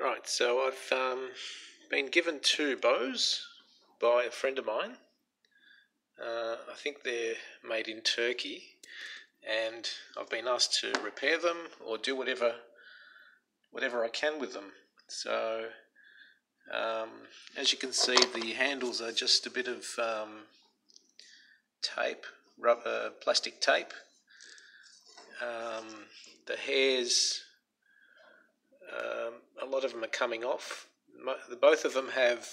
Right, so I've um, been given two bows by a friend of mine. Uh, I think they're made in Turkey, and I've been asked to repair them or do whatever whatever I can with them. So, um, as you can see, the handles are just a bit of um, tape, rubber, plastic tape. Um, the hairs a lot of them are coming off. Both of them have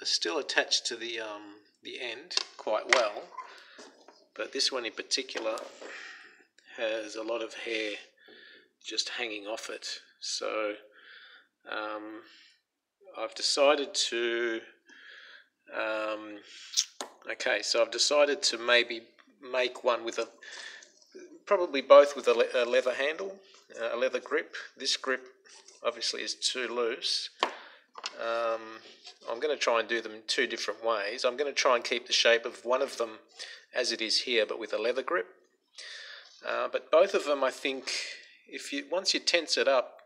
are still attached to the um, the end quite well, but this one in particular has a lot of hair just hanging off it. So um, I've decided to. Um, okay, so I've decided to maybe make one with a probably both with a, le- a leather handle, uh, a leather grip. This grip obviously is too loose. Um, I'm going to try and do them two different ways. I'm going to try and keep the shape of one of them as it is here, but with a leather grip. Uh, but both of them, I think, if you once you tense it up,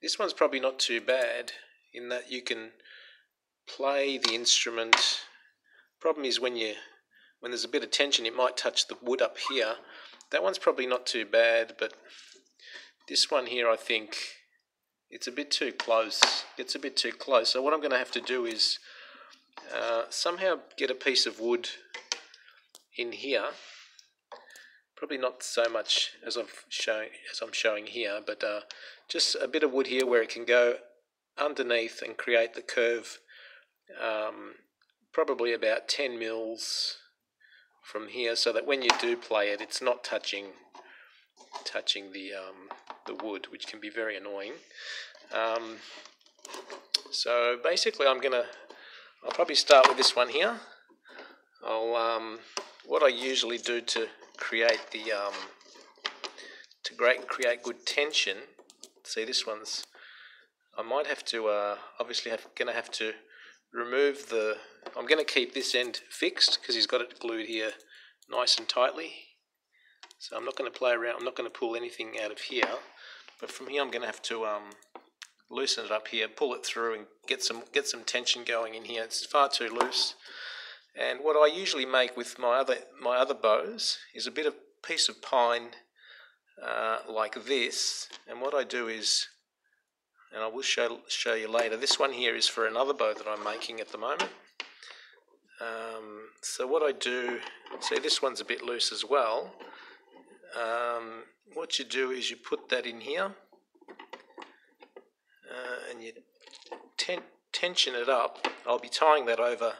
this one's probably not too bad in that you can play the instrument. Problem is when you when there's a bit of tension, it might touch the wood up here. That one's probably not too bad, but this one here, I think, it's a bit too close. It's a bit too close. So what I'm going to have to do is uh, somehow get a piece of wood in here. Probably not so much as I've showing as I'm showing here, but uh, just a bit of wood here where it can go underneath and create the curve. Um, probably about 10 mils from here, so that when you do play it, it's not touching touching the um, the wood, which can be very annoying. Um, so basically, I'm gonna I'll probably start with this one here. I'll um, what I usually do to create the um, to great create good tension. See, this one's I might have to uh, obviously have gonna have to remove the. I'm gonna keep this end fixed because he's got it glued here nice and tightly. So I'm not going to play around, I'm not going to pull anything out of here, but from here I'm going to have to um, loosen it up here, pull it through and get some, get some tension going in here. It's far too loose. And what I usually make with my other, my other bows is a bit of piece of pine uh, like this. And what I do is, and I will show, show you later, this one here is for another bow that I'm making at the moment. Um, so what I do, see this one's a bit loose as well um, what you do is you put that in here uh, and you ten tension it up. I'll be tying that over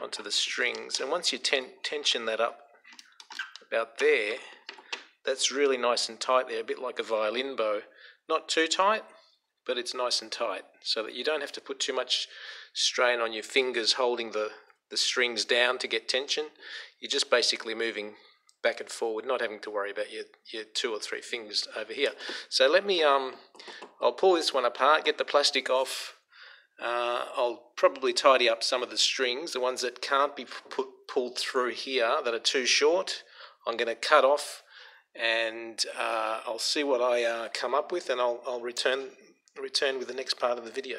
onto the strings and once you ten tension that up about there that's really nice and tight there a bit like a violin bow not too tight but it's nice and tight so that you don't have to put too much strain on your fingers holding the the strings down to get tension you're just basically moving back and forward, not having to worry about your, your two or three fingers over here. So let me, um, I'll pull this one apart, get the plastic off. Uh, I'll probably tidy up some of the strings, the ones that can't be put, pulled through here that are too short. I'm going to cut off and uh, I'll see what I uh, come up with and I'll, I'll return, return with the next part of the video.